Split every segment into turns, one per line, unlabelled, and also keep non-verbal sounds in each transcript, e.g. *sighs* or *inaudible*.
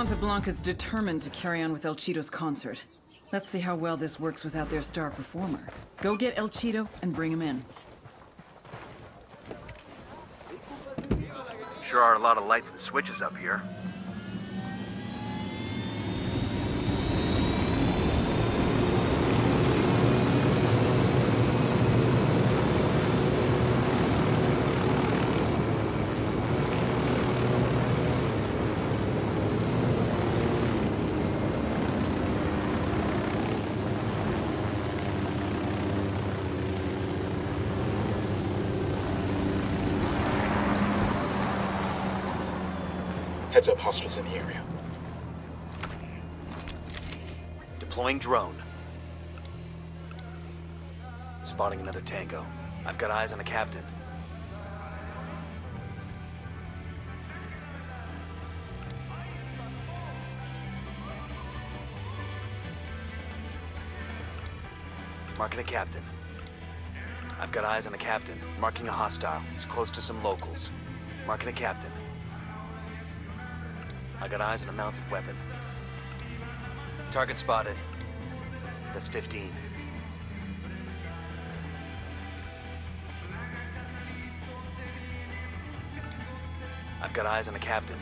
Santa Blanca's determined to carry on with El Chido's concert. Let's see how well this works without their star performer. Go get El Chido and bring him in.
Sure are a lot of lights and switches up here.
Heads up, hostiles in the area.
Deploying drone. Spotting another tango. I've got eyes on the captain. Marking a captain. I've got eyes on a captain. Marking a hostile. He's close to some locals. Marking a captain. I got eyes on a mounted weapon. Target spotted. That's 15. I've got eyes on a captain.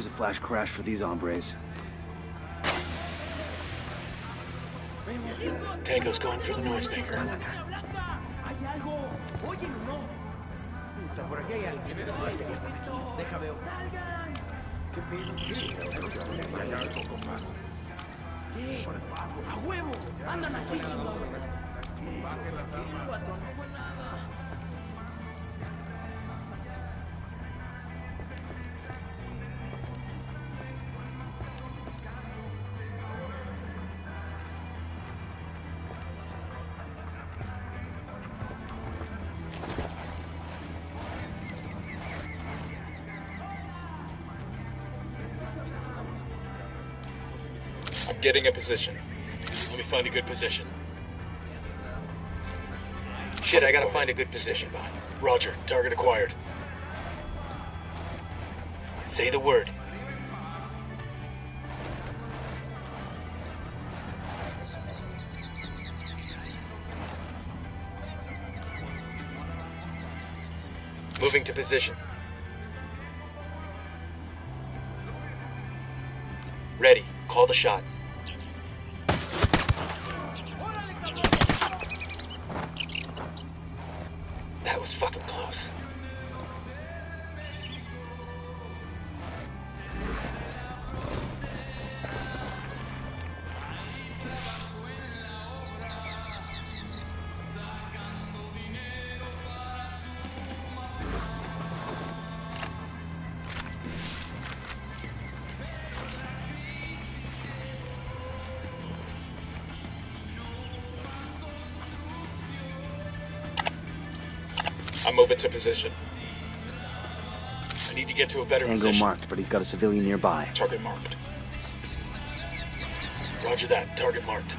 Here's a flash crash for these hombres.
Tango's going for the noisemaker.
¡A huevo! ¡Andan aquí!
Getting a position. Let me find a good position. Shit, I gotta find a good position. Roger, target acquired. Say the word. Moving to position. Ready. Call the shot. I'm to position. I need to get to a better
Tango
position.
marked, but he's got a civilian nearby.
Target marked. Roger that. Target marked.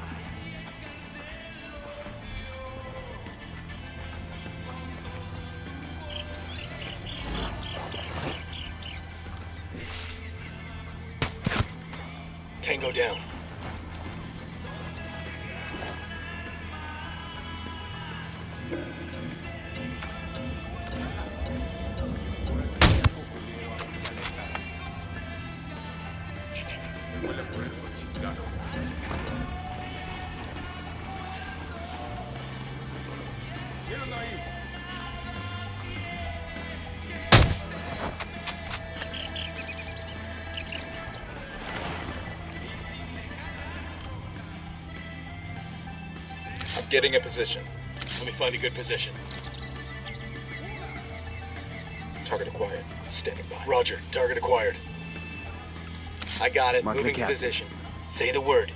Getting a position. Let me find a good position. Target acquired. Standing by. Roger. Target acquired. I got it.
Marking
Moving to position. Say the word.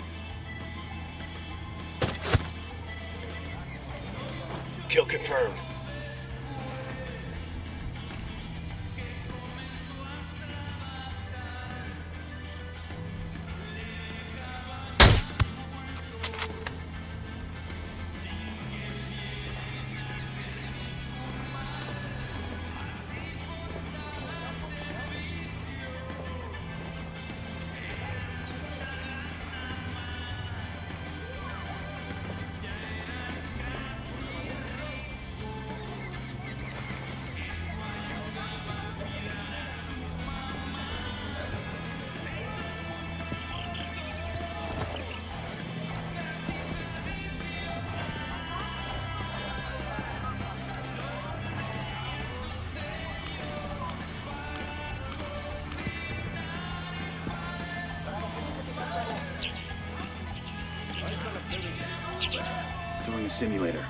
Kill confirmed.
Simulator.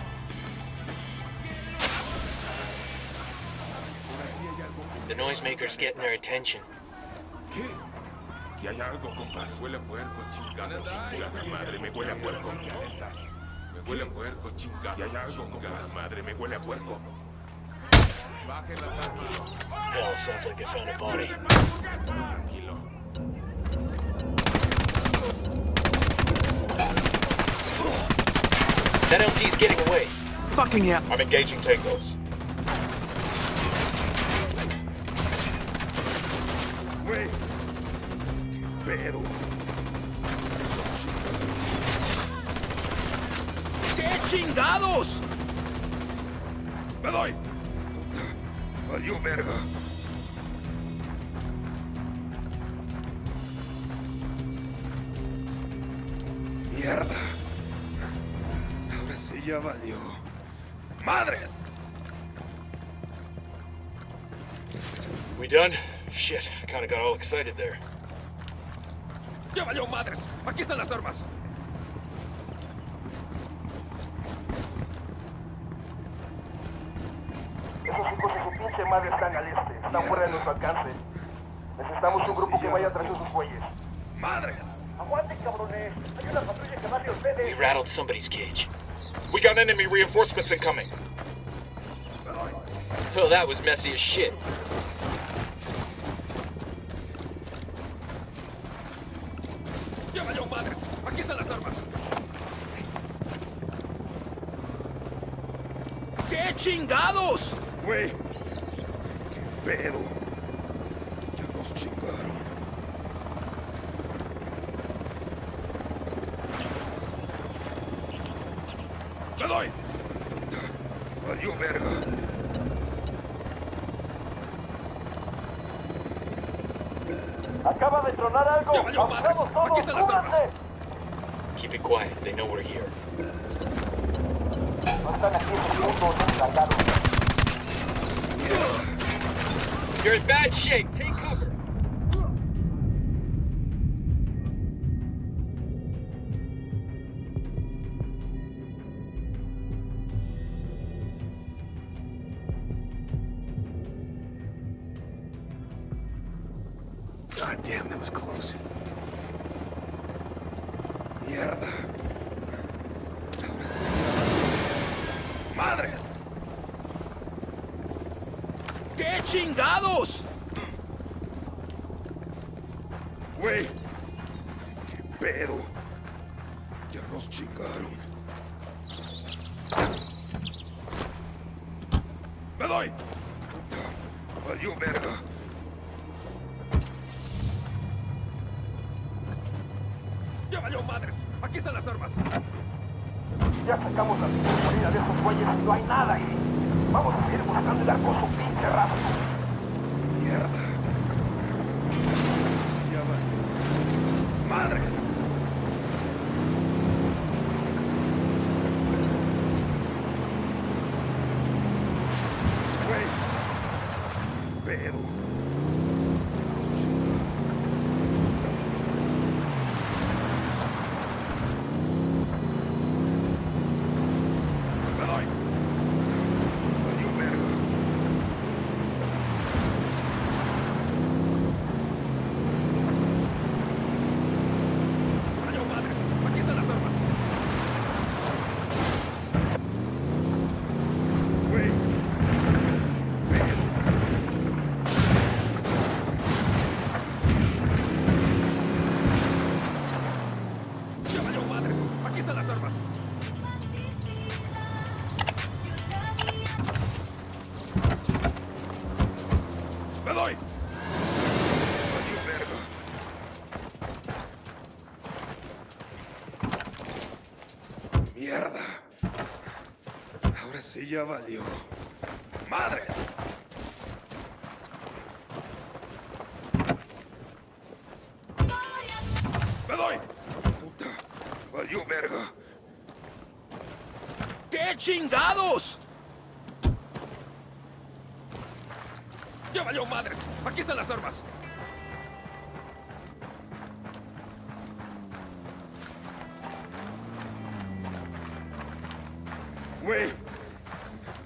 The noisemaker's getting their attention.
Aquí hay algo, compás. Huele a puerco, chingada, chingada madre, me huele a puerco. Me huele a puerco, chingada. Aquí hay algo, chingada madre, me huele a puerco. Bajen las armas.
Hell, sounds like they found a body. That LT's getting away.
Fucking hell.
I'm engaging tangos.
Güey. Pero.
¡Qué chingados!
¡Me doy! Valió verga. Mierda. Ya valió. ¡Madres!
We done? Shit, I kinda got all excited there.
¡Ya valió madres! ¡Aquí están las armas!
Esos hijos de su pinche madre están al este. Están fuera de nuestro alcance. Necesitamos un grupo que vaya tras esos güeyes.
¡Madres!
¡Aguanten, cabrones! Hay una patrulla que va
We
ustedes.
rattled somebody's cage. We got enemy reinforcements incoming. Oh, that was messy as shit.
¡Ya ¡Aquí están las armas!
¡Qué chingados!
Güey. ¿Qué pedo? Ya nos chingaron. ¡Le doy! Valió verga.
Acaba de tronar algo.
¡Ya valió madres!
Todos!
¡Aquí están las armas!
Keep it quiet. They know we're here.
No están aquí esos mundos.
You're in bad shape.
God damn, that was close.
Mierda. ¡Madres!
¡Qué chingados!
Güey. ¿Qué pedo? Ya nos chingaron. ¡Me doy! Valió verga. Valió madres! ¡Aquí están las armas!
Ya sacamos la pinche de esos güeyes y no hay nada ahí. Vamos a seguir buscando el arco su pinche rastro.
Mierda. Ya valió. ¡Madre! Güey. Pero. Mierda. Ahora sí ya valió. ¡Madres! ¡Me doy! Puta. Valió verga.
¿Qué chingados?
¡Ya valió madres! ¡Aquí están las armas! Güey,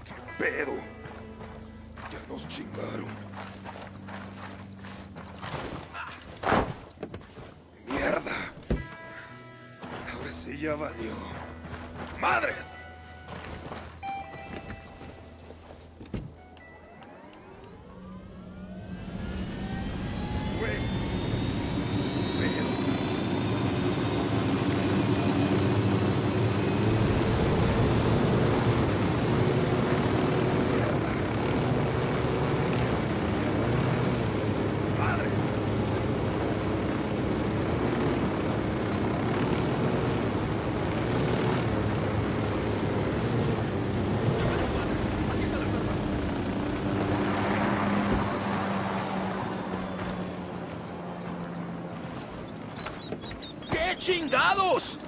qué pedo. Ya nos chingaron. Mierda. Ahora sí ya valió. ¡Madres!
Chingados?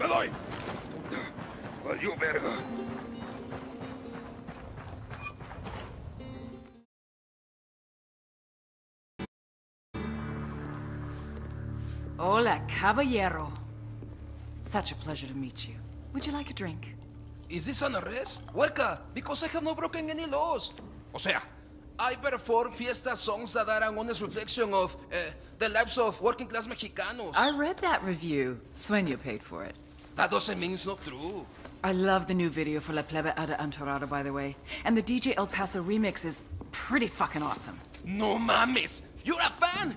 ¡Me doy! Puta, valió verga.
Hola, caballero. Such a pleasure to meet you. Would you like a drink?
Is this an arrest? Huerca, because I have not broken any laws. O sea, I perform fiesta songs that are an honest reflection of uh, the lives of working class Mexicanos.
I read that review. Sueño paid for it.
That doesn't mean it's not true.
I love the new video for La Plebe Ada Antorada, by the way. And the DJ El Paso remix is pretty fucking awesome.
No mames! You're a fan!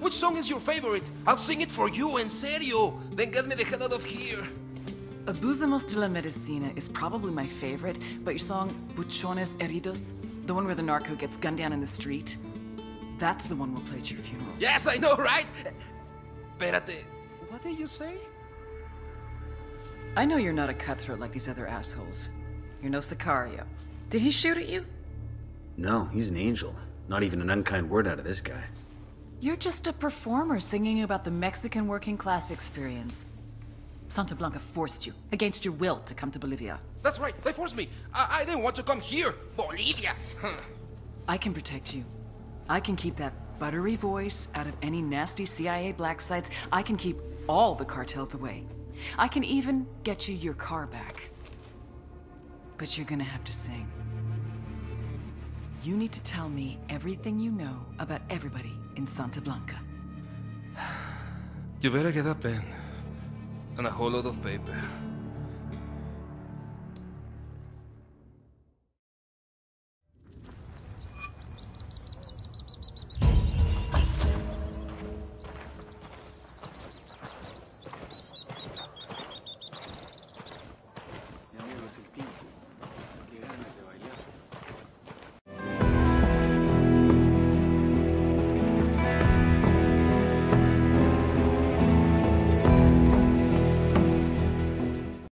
Which song is your favorite? I'll sing it for you, en serio. Then get me the hell out of here.
Abusamos de la Medicina is probably my favorite, but your song Buchones Heridos, the one where the narco gets gunned down in the street, that's the one we'll play at your funeral.
Yes, I know, right? Espérate, what did you say?
I know you're not a cutthroat like these other assholes. You're no Sicario. Did he shoot at you?
No, he's an angel. Not even an unkind word out of this guy.
You're just a performer singing about the Mexican working class experience. Santa Blanca forced you, against your will, to come to Bolivia.
That's right, they forced me. I, I didn't want to come here. Bolivia.
I can protect you. I can keep that buttery voice out of any nasty CIA black sites. I can keep all the cartels away. I can even get you your car back. But you're gonna have to sing. You need to tell me everything you know about everybody in Santa Blanca. *sighs*
You better get up, Ben. And a whole lot of paper.